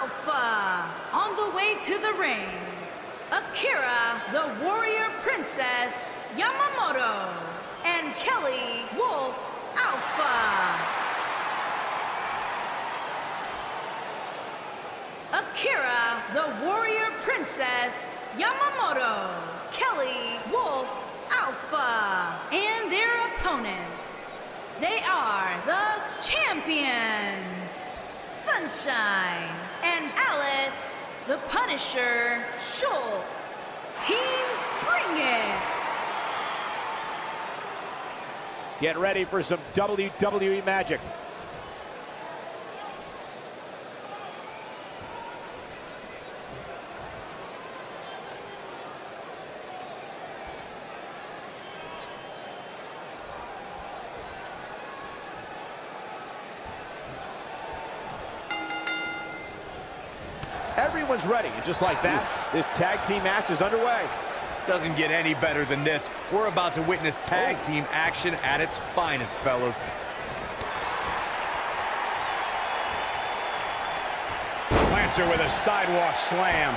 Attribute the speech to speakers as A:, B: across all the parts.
A: Alpha, on the way to the ring. Akira, the warrior princess, Yamamoto, and Kelly, Wolf, Alpha. Akira, the warrior princess, Yamamoto, Kelly, Wolf, Alpha, and their opponents. They are the champions, Sunshine and Alice, the Punisher, Schultz. Team Bring It!
B: Get ready for some WWE magic. Everyone's ready, and just like that, this tag team match is underway.
C: Doesn't get any better than this. We're about to witness tag
B: Oh.
C: team action at its finest, fellas.
B: Lancer with a sidewalk slam.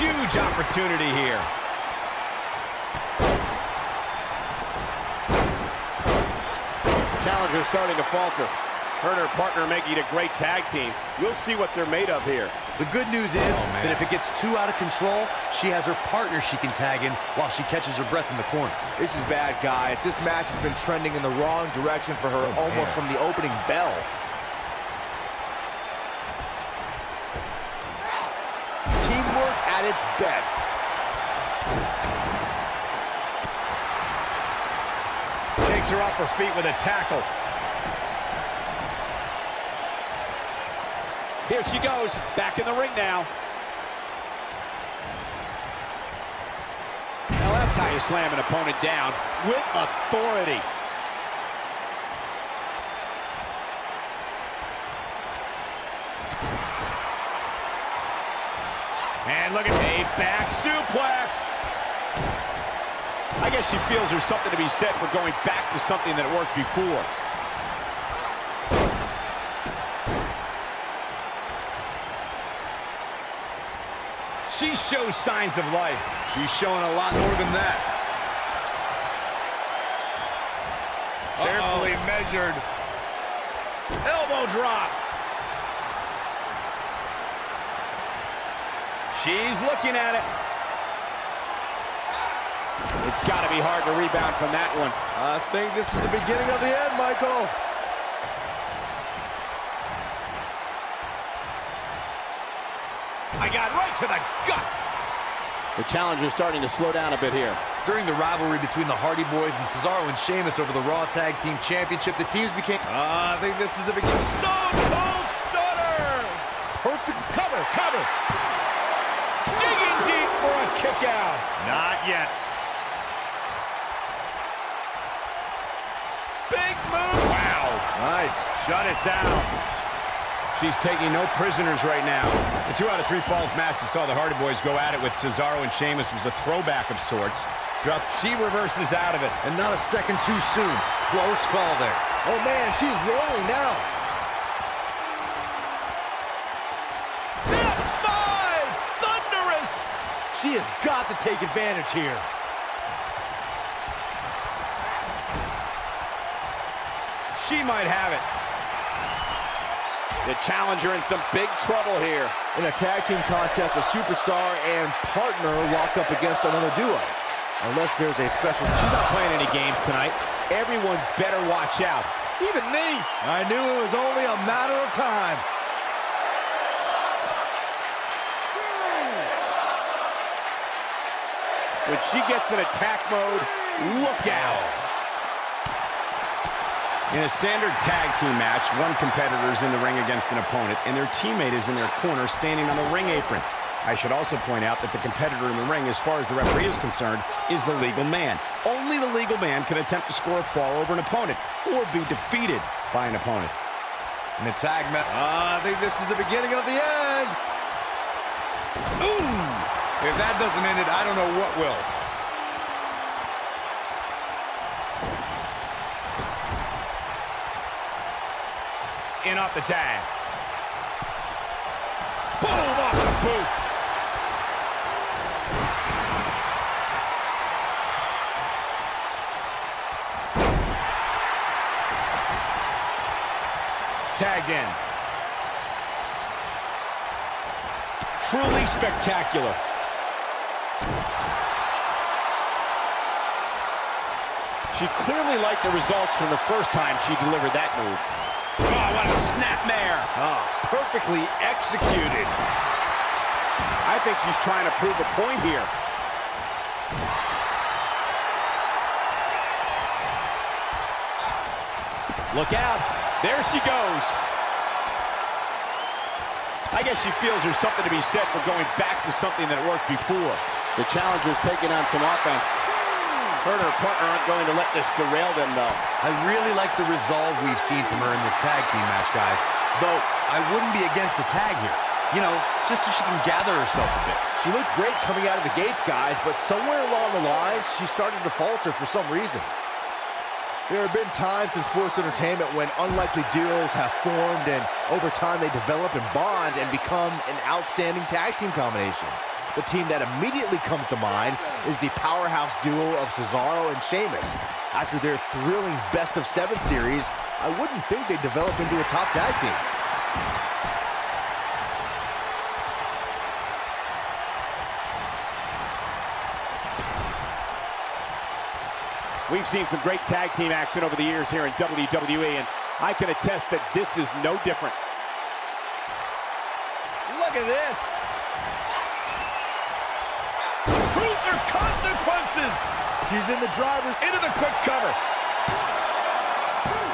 B: Huge opportunity here. Challenger starting to falter. Her and her partner making a great tag team. We'll see what they're made of here.
C: The good news is oh, that if it gets too out of control, she has her partner she can tag in while she catches her breath in the corner.
D: This is bad, guys. This match has been trending in the wrong direction for her oh, almost from the opening bell. Its best.
B: Takes her off her feet with a tackle. Here she goes, back in the ring now. Now that's how you slam an opponent down, with authority. And look at a back suplex. I guess she feels there's something to be said for going back to something that worked before. She shows signs of life.
C: She's showing a lot more than that.
B: Carefully measured. Elbow drop. She's looking at it. It's got to be hard to rebound from that one.
D: I think this is the beginning of the end, Michael.
B: I got right to the gut. The challenger's starting to slow down a bit here.
C: During the rivalry between the Hardy Boys and Cesaro and Sheamus over the Raw Tag Team Championship, the teams became...
D: Ah, I think this is the beginning.
B: Stone Cold Stunner! Perfect cover, cover. Kick out. Not yet. Big move. Wow. Nice. Shut it down. She's taking no prisoners right now. The two out of three falls match that saw the Hardy Boys go at it with Cesaro and Sheamus was a throwback of sorts. Drop. She reverses out of it.
C: And not a second too soon. Close call there.
D: Oh, man, she's rolling now.
C: She has got to take advantage here.
B: She might have it. The challenger in some big trouble here.
D: In a tag team contest, a superstar and partner lock up against another duo. Unless there's a special...
B: She's not playing any games tonight. Everyone better watch out. Even me.
C: I knew it was only a matter of time.
B: When she gets in attack mode, look out. In a standard tag team match, one competitor is in the ring against an opponent, and their teammate is in their corner standing on the ring apron. I should also point out that the competitor in the ring, as far as the referee is concerned, is the legal man. Only the legal man can attempt to score a fall over an opponent or be defeated by an opponent.
C: And the tag match.
D: Uh, I think this is the beginning of the end.
C: Ooh! If that doesn't end it, I don't know what will.
B: In off the tag. Boom off the boot. Tagged in. Truly spectacular.
D: She clearly liked the results from the first time she delivered that move.
B: Oh, what a snapmare.
D: Oh, perfectly executed. I think she's trying to prove a point here.
B: Look out. There she goes. I guess she feels there's something to be said for going back to something that worked before.
D: The challenger's taking on some offense. Her and her partner aren't going to let this derail them, though.
C: I really like the resolve we've seen from her in this tag team match, guys. Though, I wouldn't be against the tag here. You know, just so she can gather herself a bit.
D: She looked great coming out of the gates, guys, but somewhere along the lines, she started to falter for some reason. There have been times in sports entertainment when unlikely duos have formed and over time they develop and bond and become an outstanding tag team combination. The team that immediately comes to mind is the powerhouse duo of Cesaro and Sheamus. After their thrilling best of seven series, I wouldn't think they'd develop into a top tag team.
B: We've seen some great tag team action over the years here in WWE, and I can attest that this is no different.
D: Look at this. Consequences. She's in the driver's into the quick cover.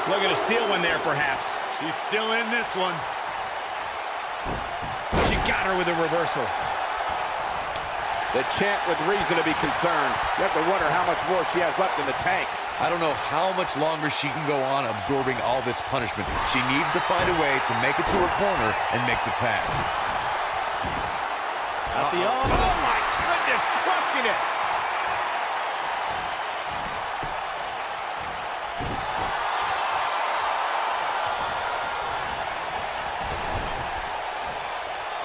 B: Looking to steal one there, perhaps.
C: She's still in this one.
B: She got her with a reversal.
D: The champ with reason to be concerned. You have to wonder how much more she has left in the tank.
C: I don't know how much longer she can go on absorbing all this punishment. She needs to find a way to make it to her corner and make the tag.
D: At the arm.
B: Oh, my goodness, crushing it.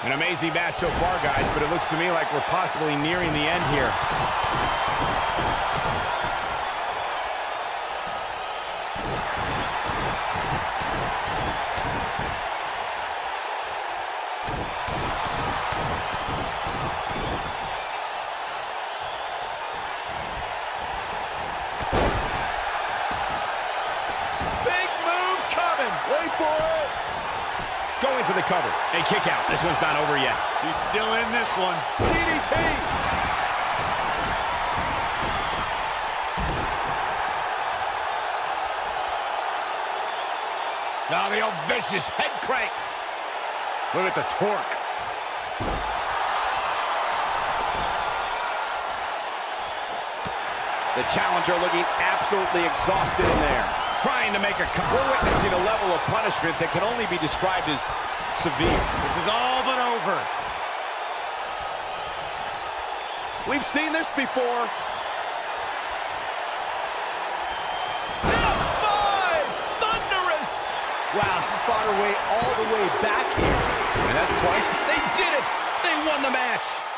B: An amazing match so far, guys, but it looks to me like we're possibly nearing the end here.
D: Big move coming. Wait for it.
B: Going for the cover. A kick out. This one's not over yet.
C: She's still in this one.
D: DDT.
B: Now the old vicious head crank. Look at the torque.
D: The challenger looking absolutely exhausted in there.
B: Trying to make a cover. We're witnessing a level of punishment that can only be described as severe.
C: This is all but over.
D: We've seen this before. F5! Thunderous! Wow, she's fought her way all the way back here.
C: And that's twice.
B: They did it! They won the match!